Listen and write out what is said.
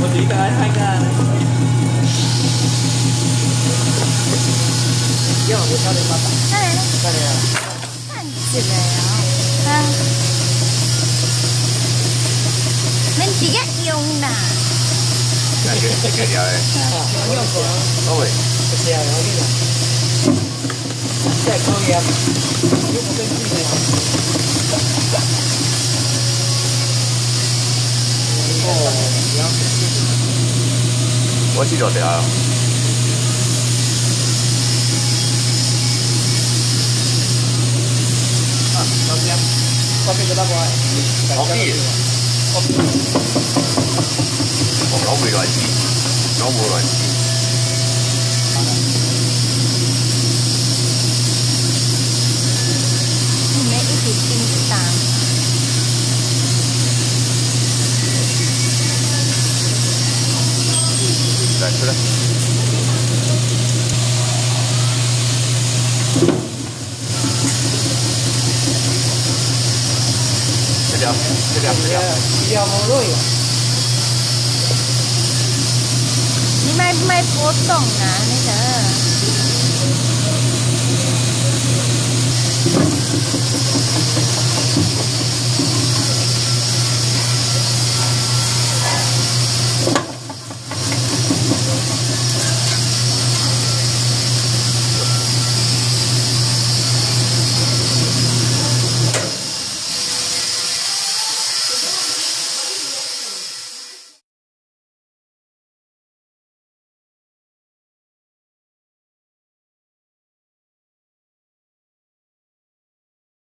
một tí cái hai ngàn Yo, gue cari mata. Eh. Cari ya. Anjir ya. Mình chỉ ghét yêu nà. Cái gì? Cái gì vậy? Ôi. Cái gì vậy? Cái gì vậy? Cái gì vậy? 我去做谁？啊，交接，我去做搬运。交接，我不会做。我不会做。吃掉，吃掉，吃掉不落。你买不卖波动啊？那个。